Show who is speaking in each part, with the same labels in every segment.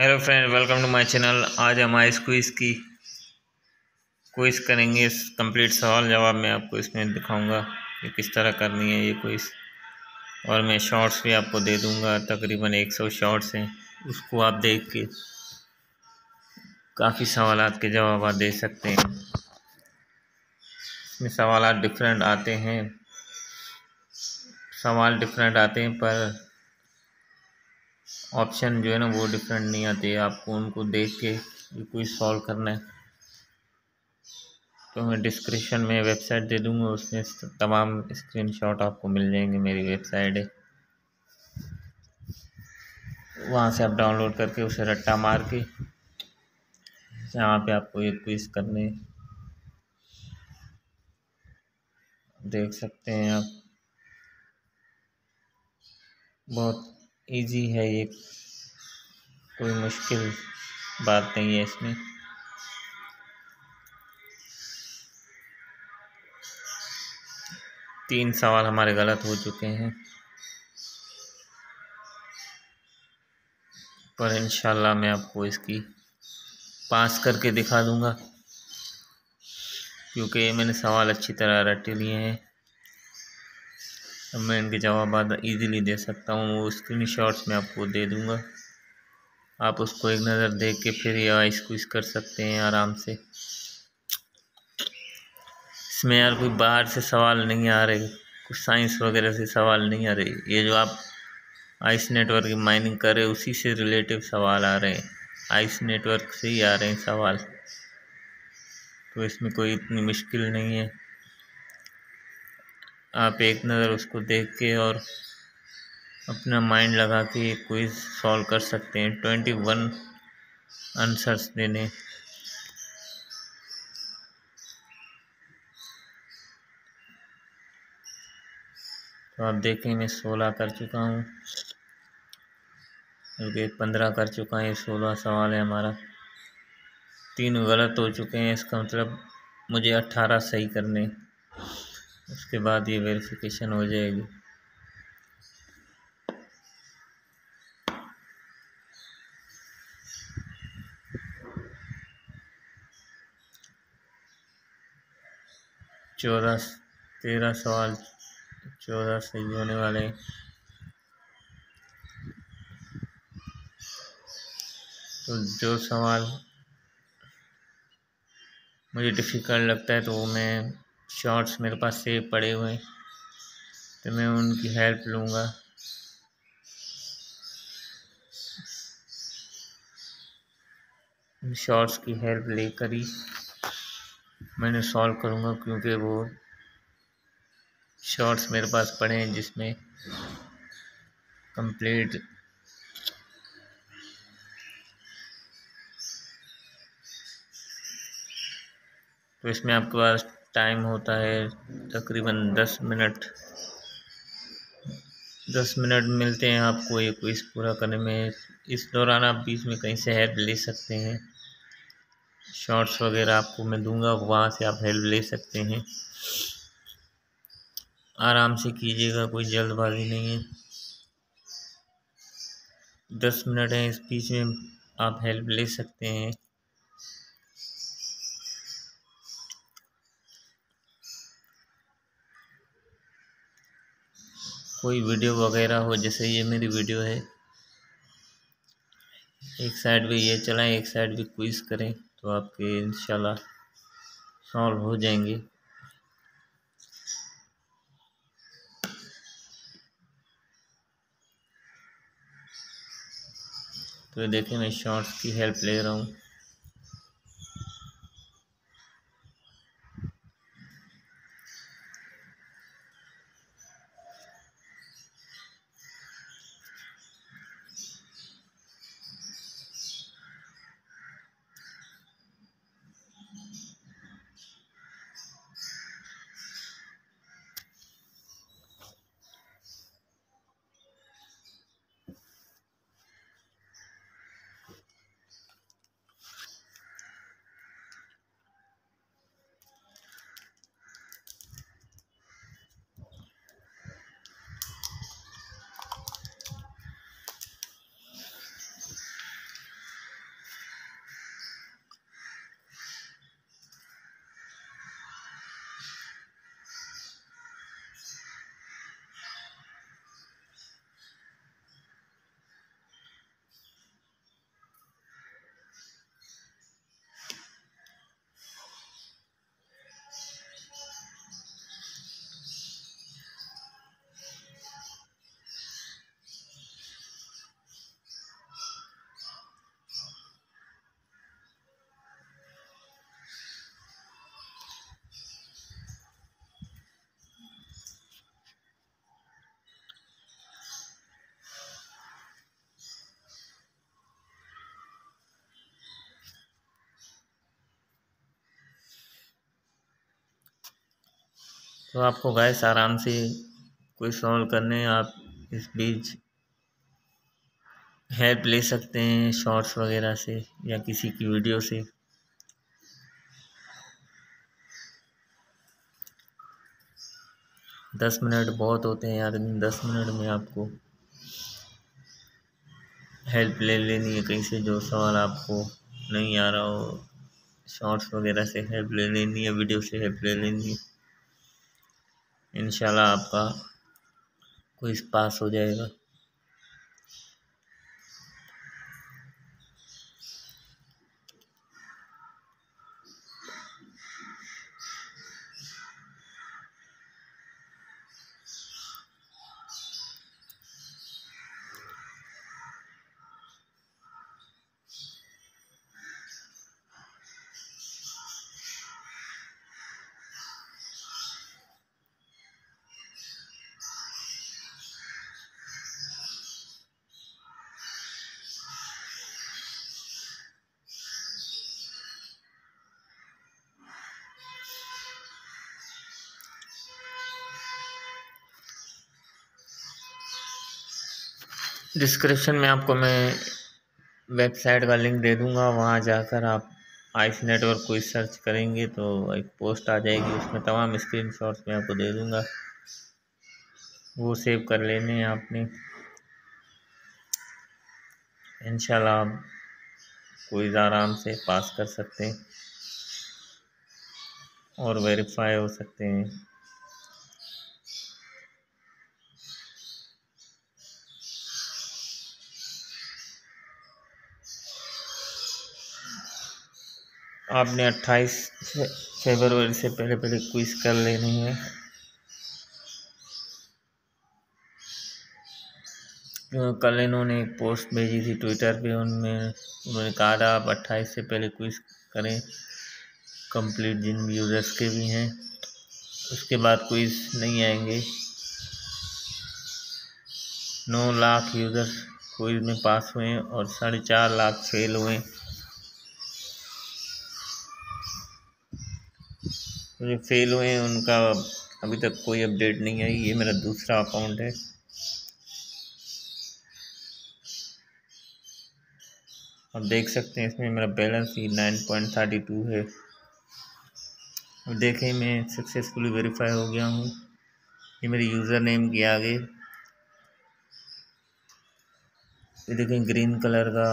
Speaker 1: Hello friend welcome to my channel आज हम ice quiz की क्विज़ करेंगे इस कंप्लीट सवाल जवाब मैं आपको इसमें दिखाऊँगा कि किस तरह करनी है ये क्विज़ और मैं शॉर्ट्स भी आपको दे दूँगा, तकरीबन 100 शॉर्ट्स हैं। उसको आप देख के काफ़ी सवाल के जवाब दे सकते हैं। इसमें सवाल डिफरेंट आते हैं। सवाल डिफरेंट आते हैं, पर ऑप्शन जो है ना वो डिफरेंट नहीं आते आपको उनको देख के कोई सॉल्व करना है तो मैं डिस्क्रिप्शन में वेबसाइट दे दूँगा, उसमें तमाम स्क्रीनशॉट आपको मिल जाएँगे मेरी वेबसाइट है वहाँ से आप डाउनलोड करके उसे रट्टा मार के जहाँ पे आपको एक क्विज़ करने देख सकते हैं आप। बहुत इजी है ये। कोई मुश्किल बात नहीं है इसमें। तीन सवाल हमारे गलत हो चुके हैं। पर इंशाल्लाह मैं आपको इसकी पास करके दिखा दूँगा। क्योंकि मैंने सवाल अच्छी तरह रट लिए हैं। मैं इनके जवाब इजीली दे सकता हूँ, वो स्क्रीन शॉट्स में आपको दे दूँगा। आप उसको एक नज़र देख के फिर ये आइस क्विज कर सकते हैं आराम से। इसमें यार कोई बाहर से सवाल नहीं आ रहे, कुछ साइंस वगैरह से सवाल नहीं आ रहे। ये जो आप आइस नेटवर्क की माइनिंग कर रहे उसी से रिलेटिव सवाल आ रहे हैं। आइस नेटवर्क से ही आ रहे हैं सवाल। तो इसमें कोई इतनी मुश्किल नहीं है। आप एक नज़र उसको देख के और अपना माइंड लगा के क्विज सॉल्व कर सकते हैं। ट्वेंटी वन आंसर्स देने। तो आप देखें मैं सोलह कर चुका हूँ। बल्कि पंद्रह कर चुका है। सोलह सवाल है हमारा। तीन गलत हो चुके हैं, इसका मतलब मुझे अट्ठारह सही करने। उसके बाद ये वेरिफिकेशन हो जाएगी। चौदह, तेरह सवाल, चौदह सही होने वाले तो जो सवाल मुझे डिफ़िकल्ट लगता है तो वो मैं शॉर्ट्स मेरे पास सेव पड़े हुए हैं तो मैं उनकी हेल्प लूँगा। शॉर्ट्स की हेल्प लेकर ही मैंने सॉल्व करूँगा, क्योंकि वो शॉर्ट्स मेरे पास पड़े हैं, जिसमें कंप्लीट तो इसमें आपके पास टाइम होता है तकरीबन दस मिनट। दस मिनट मिलते हैं आपको ये क्विज़ पूरा करने में। इस दौरान आप बीच में कहीं से हेल्प ले सकते हैं। शॉर्ट्स वगैरह आपको मैं दूँगा, वहाँ से आप हेल्प ले सकते हैं। आराम से कीजिएगा, कोई जल्दबाजी नहीं है। दस मिनट हैं, इस बीच में आप हेल्प ले सकते हैं। कोई वीडियो वगैरह हो, जैसे ये मेरी वीडियो है। एक साइड भी ये चलाएँ, एक साइड भी क्विज करें तो आपके इंशाल्लाह सॉल्व हो जाएँगे। तो देखें, मैं शॉर्ट्स की हेल्प ले रहा हूँ। तो आपको गैस आराम से कोई सॉल्व करने, आप इस बीच हेल्प ले सकते हैं शॉर्ट्स वगैरह से या किसी की वीडियो से। दस मिनट बहुत होते हैं यार दस मिनट में आपको हेल्प ले लेनी है कहीं से, जो सवाल आपको नहीं आ रहा हो। शॉर्ट्स वगैरह से हेल्प ले लेनी है, वीडियो से हेल्प ले लेनी है। इंशाल्लाह आपका कोई पास हो जाएगा। डिस्क्रिप्शन में आपको मैं वेबसाइट का लिंक दे दूँगा, वहाँ जाकर आप आइस नेटवर्क को सर्च करेंगे तो एक पोस्ट आ जाएगी, उसमें तमाम स्क्रीन शॉट्स मैं आपको दे दूँगा। वो सेव कर लेने आपने। इंशाल्लाह आप कोई आराम से पास कर सकते हैं और वेरीफाई हो सकते हैं। आपने अट्ठाईस फरवरी से पहले पहले क्विज कर लेनी है। कल इन्होंने एक पोस्ट भेजी थी ट्विटर पे, उनमें उन्होंने कहा था, आप अट्ठाईस से पहले क्विज करें। कंप्लीट जिन यूज़र्स के भी हैं। उसके बाद क्विज नहीं आएँगे। नौ लाख यूज़र्स क्विज में पास हुए और साढ़े चार लाख फेल हुए जो फेल हुए हैं, उनका अभी तक कोई अपडेट नहीं आई, ये मेरा दूसरा अकाउंट है। अब देख सकते हैं, इसमें मेरा बैलेंस ही नाइन पॉइंट थर्टी टू है। अब देखें, मैं सक्सेसफुली वेरीफाई हो गया हूँ। ये मेरे यूज़र नेम के आगे। ये देखें ग्रीन कलर का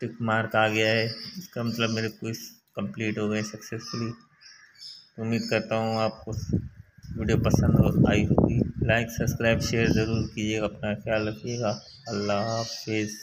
Speaker 1: टिक मार्क आ गया है। इसका मतलब मेरे क्विज कंप्लीट हो गए सक्सेसफुली उम्मीद करता हूँ आपको वीडियो पसंद आई होगी। लाइक, सब्सक्राइब, शेयर ज़रूर कीजिएगा, अपना ख्याल रखिएगा। अल्लाह हाफिज़।